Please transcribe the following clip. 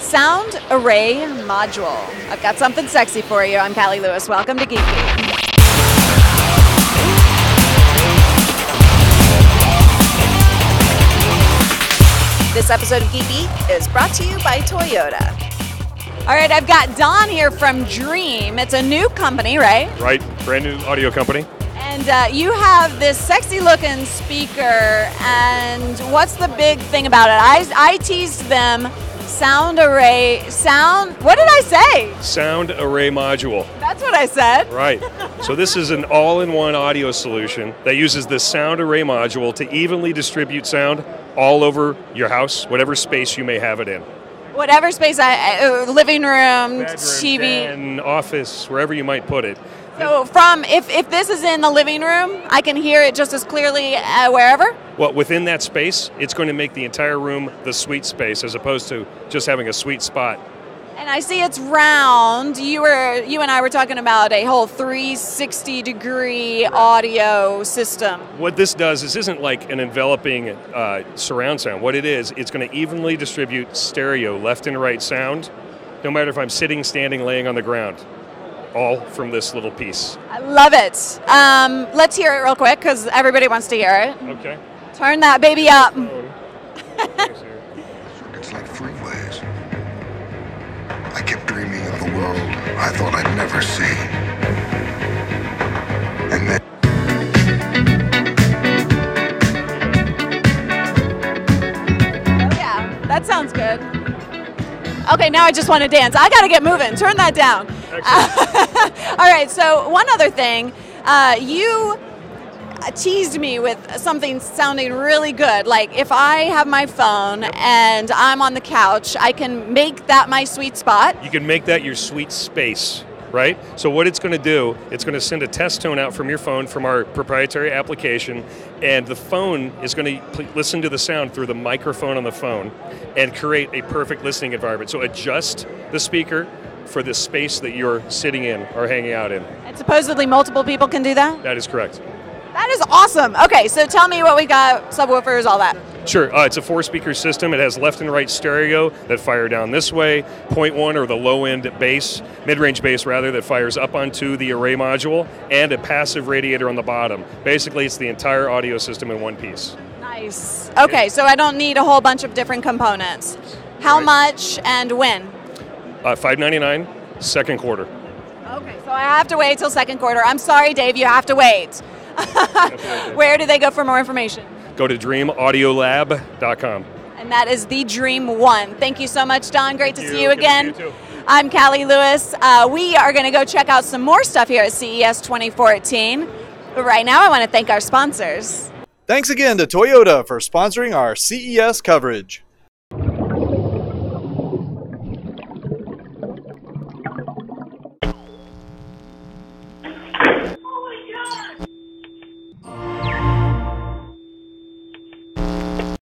Sound Array Module. I've got something sexy for you. I'm Cali Lewis. Welcome to Geek Beat. This episode of Geek Beat is brought to you by Toyota. All right, I've got Don here from Dream. It's a new company, right? Right, brand new audio company. And uh, you have this sexy looking speaker, and what's the big thing about it? I, I teased them sound array, sound, what did I say? Sound array module. That's what I said. Right. so this is an all-in-one audio solution that uses the sound array module to evenly distribute sound all over your house, whatever space you may have it in. Whatever space I, uh, living room, Bedroom, TV. den, office, wherever you might put it. So from, if, if this is in the living room, I can hear it just as clearly uh, wherever? Well, within that space, it's going to make the entire room the sweet space as opposed to just having a sweet spot. And I see it's round. You were you and I were talking about a whole 360 degree audio system. What this does is isn't like an enveloping uh, surround sound. What it is, it's going to evenly distribute stereo left and right sound, no matter if I'm sitting, standing, laying on the ground, all from this little piece. I love it. Um, let's hear it real quick because everybody wants to hear it. Okay. Turn that baby up. It's like freeways. I kept dreaming of the world I thought I'd never see. And then Oh, yeah, that sounds good. Okay, now I just want to dance. I got to get moving. Turn that down. All right, so one other thing. Uh, you teased me with something sounding really good. Like if I have my phone and I'm on the couch, I can make that my sweet spot. You can make that your sweet space, right? So what it's going to do, it's going to send a test tone out from your phone from our proprietary application, and the phone is going to pl- listen to the sound through the microphone on the phone and create a perfect listening environment. So adjust the speaker for the space that you're sitting in or hanging out in. And supposedly multiple people can do that. That is correct. That is awesome. Okay, so tell me what we got subwoofers, all that. Sure, uh, it's a four speaker system. It has left and right stereo that fire down this way, point one or the low end bass, mid range bass rather, that fires up onto the array module, and a passive radiator on the bottom. Basically, it's the entire audio system in one piece. Nice. Okay, so I don't need a whole bunch of different components. How Right. much and when? Uh, Five ninety nine, second quarter. Okay, so I have to wait till second quarter. I'm sorry, Dave, you have to wait. Where do they go for more information? Go to dreamaudiolab.com. And that is the Dream One. Thank you so much, Don. Great to Thank see you. you Good to see again. you too. I'm Cali Lewis. Uh, we are going to go check out some more stuff here at CES 2014. But right now, I want to thank our sponsors. Thanks again to Toyota for sponsoring our CES coverage.